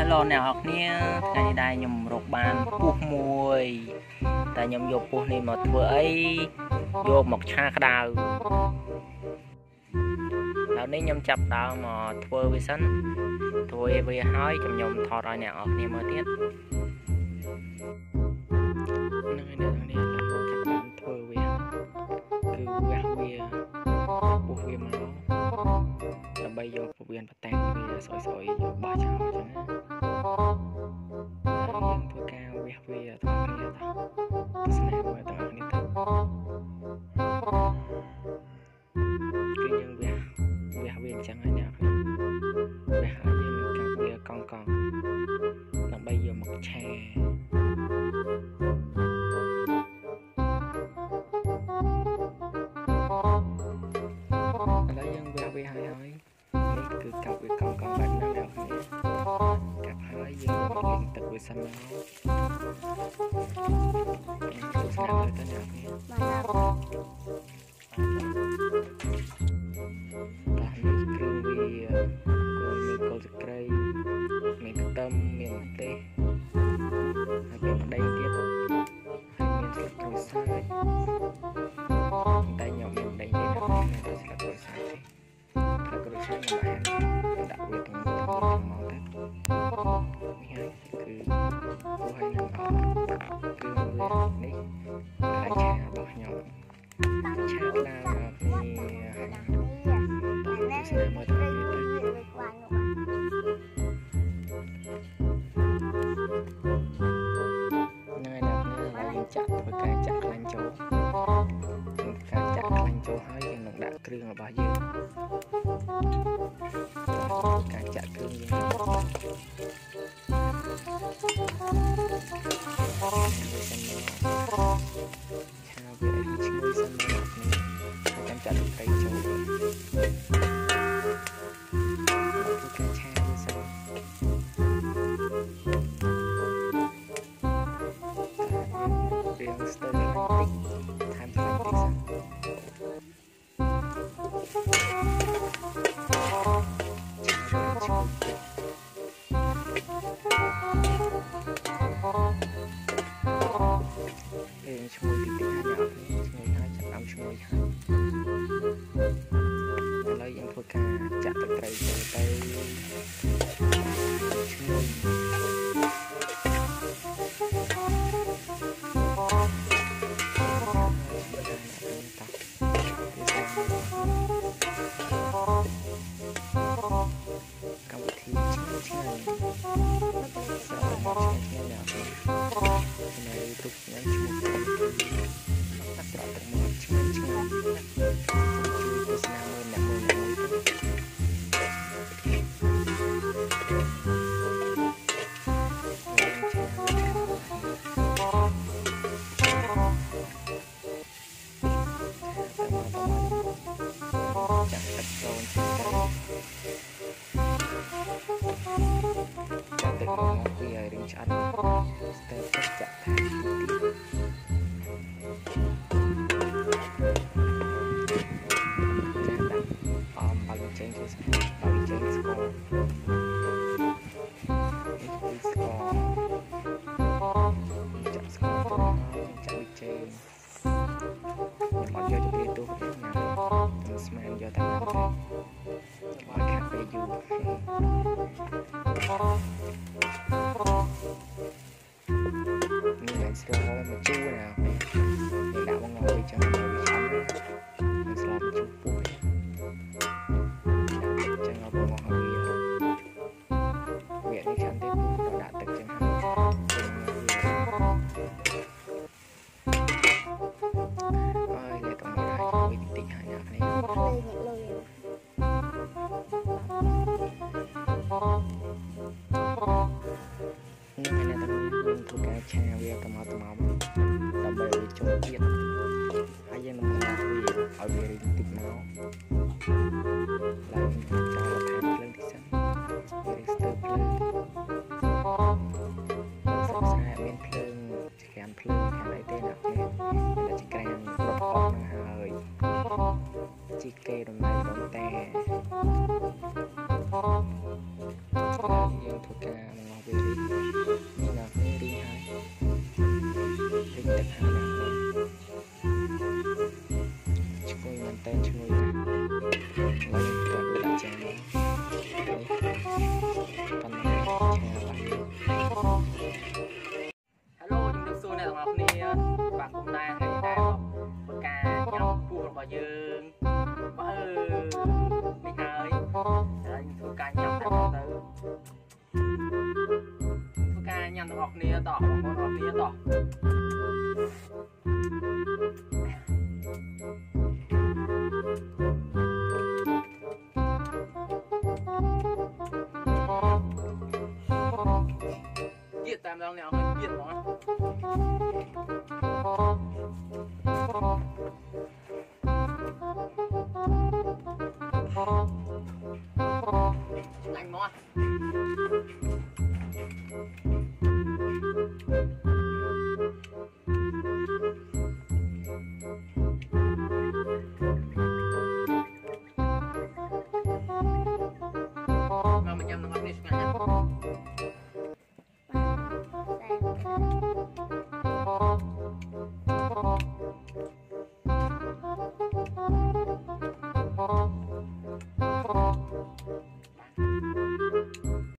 Hello អ្នកនរគ្នាថ្ងៃនេះដែរខ្ញុំរកបានពស់មួយតែខ្ញុំយកពស់នេះមកធ្វើអីយកមកឆាក្តៅដល់នេះខ្ញុំចាប់ដើមមកធ្វើវាសិនធ្វើវាហើយខ្ញុំថតឲ្យអ្នកនរគ្នាមើលទៀតនឹងអ្នកនរគ្នាខ្ញុំចាប់ដើមធ្វើវាគឺវះវាពុះវាមកដើម្បីយកពវៀ នបតាំងវាស្អុយស្អុយយកបោះចោលអញ្ចឹងណាហើយយើងធ្វើការវះវាទាំងគ្នាតោះទស្សនាមើលទាំងគ្នាទៅគឺយើងវះវះវាអញ្ចឹងហើយអ្នកវះហើយយើងកាប់វាកង់កង់ដើម្បីយកមកឆា yang terus sama yang terus sama tenangnya yang tapi yang kedai dia tuh hanya terkerusan yang nhỏ chắc là vì cái xe mới tới nơi là nơi là lên chặt với cái chặt lên chỗ. Cái chặt lên chỗ hơi cái nó đạn kêu là bao nhiêu cái chặt kêu gì Thank you. ឆាវាឈ្ងុយតិចរៀងឈ្ងុយតិចតិចហើយអ្នកឈ្ងុយហើយចាប់ដើមឈ្ងុយហើយឥឡូវយើងធ្វើការចាក់ទឹកត្រីចូលទៅឈ្ងុយកម្ tetes cak semen jatah juga. Chưa. ឡើងចូលថែមភ្លើងទីសិនឬស្ទើភ្លើងសំស្អាតមានភ្លើងច្រាមភ្លើងខាងនេះទេណាមានតែច្រាមរត់អស់នឹងហើយជីកេតម្លៃដងតែយើងធ្វើការមកវិញ อกนี้ต่อของคนออกนี้ต่อยืดตามแล้วเนี่ยมันยืดหรอหลังมอ